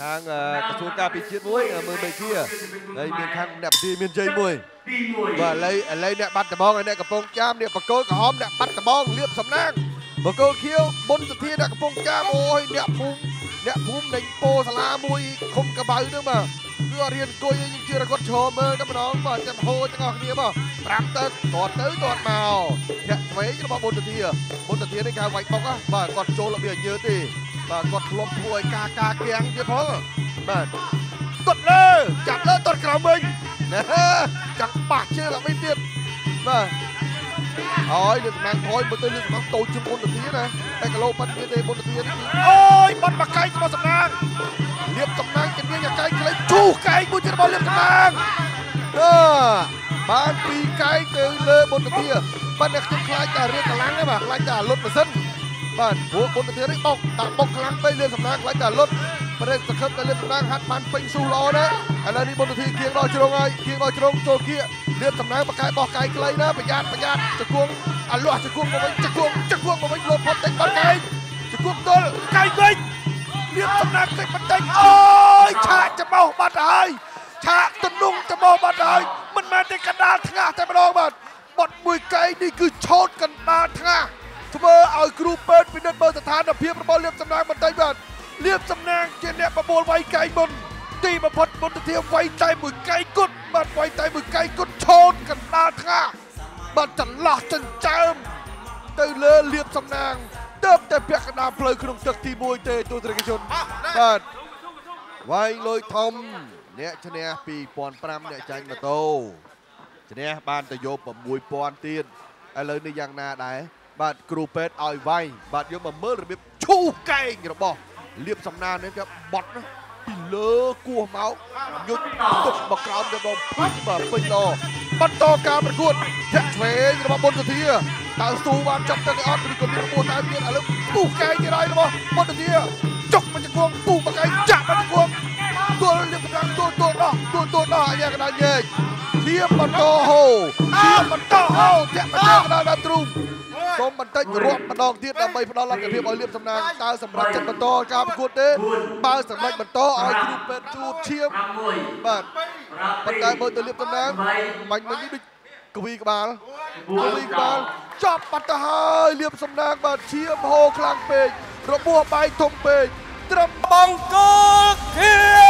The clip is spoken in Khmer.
ខាងក្រសួងការពារជាតិមួយមើលមេជាហើយមានខាងអ្នកទីមានជ័យមួយបាទឥឡូវឥឡូវអ្នកបាត់ដំបងហើយអ្នកកំពង់ចាមអ្នកបកគោក្រហមអ្នកបាត់ដំបងលៀបសំណាងបកគោខៀវបុនសធាអ្នកកំពង់ចាមអូយអ្នកភូមិអ្នកភូមិដេញពោសាលាមួយឃុំកបៅហ្នឹងបាទគឺអត់រៀនអង្គុយយើងជឿរគាត់ឈរមើលតែម្ដងបាទចាំហូរទាំងអស់គ្នាបាទប្រាប់ទៅទាត់ទៅទាត់មកធាក់ឆ្វេងរបស់បុនសធាបុនសធានេះគេហៅវាយបុកបាទគាត់ចូលរបៀបញើទេ បាទគាត់ធ្លាប់ធ្វើឲ្យការការគៀងទៀតផងបាទគាត់លើចាប់លើតត់ក្រោមវិញណាចង់ប៉ះជើងឡើងវិញទៀតបាទហើយលើកម្លាំងថយមើលទៅលើកម្លាំងតូចជាងមុនទៅទៀតណាតែគីឡូប៉ាត់ទៀតទេមុនទៅទៀតអូយបាត់មកកែងរបស់សំណាងលៀបសំណាងជំនាញកែងខ្លីជូកែងមួយទៀតរបស់លៀបសំណាងអឺបានពីកែងទៅលើមុនទៅទៀតប៉ុន្តែខ្ញុំខ្លាចតែរឿងកម្លាំងហ្នឹងបាទខ្លាចតែលុតម៉ាស៊ីន បាទព្រោះបុណ្យទាននេះបោកតាបុកខ្លាំងពេកលឿនសំណាងខ្លាចតែលុតប្រេសង្ឃឹមតែលឿនសំណាងហាត់បានពេញស៊ូល្អណាស់ឥឡូវនេះបុណ្យទានគៀងដល់ជ្រុងហើយគៀងដល់ជ្រុងចូលគៀលឿនសំណាងបកកែបោះកែខ្លីណាប្រយ័ត្នប្រយ័ត្នចង្គង់អាលាស់ចង្គង់មកវិញចង្គង់ចង្គង់មកវិញលោតផុតតិចបាត់កែចង្គង់ទល់កែវិញលឿនសំណាងតិចបន្តិចអូយឆាកច្បោះបាត់ហើយឆាកទំនងច្បោះបាត់ហើយមិនមែនតែកណ្ដាលថ្ងាសតែម្ដងបាទបាត់មួយកែនេះគឺឆោតកណ្ដាលថ្ងាស ធ្វើឲ្យគ្រូពេទ្យពិនិត្យមើលស្ថានភាពរបស់លៀបសំណាងបន្តិចបាទលៀបសំណាងជាអ្នកបបួលវាយកែមុនទីបំផុតមុនទៅធាវាយតែមួយកែគុតបាទវាយតែមួយកែគុតឆោតកណ្ដាលថ្ងាសបាទចន្លោះចិញ្ចើមទៅលើលៀបសំណាងទៅតែពាក់កណ្ដាលផ្លូវក្នុងទឹកទី1ទេទស្សនិកជនបាទវាយលុយធំអ្នកឈ្នះ2005អ្នកចាញ់ម៉ូតូឈ្នះបានទៅយក6000ទៀតឥឡូវនេះយ៉ាងណាដែរ បាទគ្រូពេទ្យឲ្យវាយបាទយកមកមើលរបៀបឈូសកែងរបស់លៀបសំណាននេះគេបត់ណាពីលើគោះមកញុចទុកមកក្រោមទៅបងភឹកបាទពេញឡបន្តការប្រកួតធាក់ឆ្វេងរបស់បុនសធាតើស៊ូបានចាប់ទៅអត់ឬក៏មានរបួសតាមទៀតឥឡូវពុះកែងទៀតហើយរបស់បុនសធាចុកមកជង្គង់ពុះមកកែងចាក់មកជង្គង់ទួលលៀបសំណានទួលទួលដោះទួលទួលដោះអាយ៉ាកណ្ដាលញែកធៀបបន្តហូធៀបបន្តហូធាក់បន្តកណ្ដាលដើមទ្រូង សូមបន្តិចរាប់ម្ដងទៀតដើម្បីផ្ដល់លទ្ធភាពឲ្យលៀបសំណាងតើសម្រាប់ចិត្តបន្តការប្រកួតទេបើសម្រេចបន្តឲ្យគ្រូពេទ្យជួបឈាមបាទប៉ុន្តែមើលទៅលៀបសំណាងបាញ់មិញនេះដូចកវីក្បាលកវីក្បាលចប់បាត់ទៅហើយលៀបសំណាងបាទឈាមហូរខ្លាំងពេករបួសបែកធំពេកត្រឹមបង្គោលខៀវ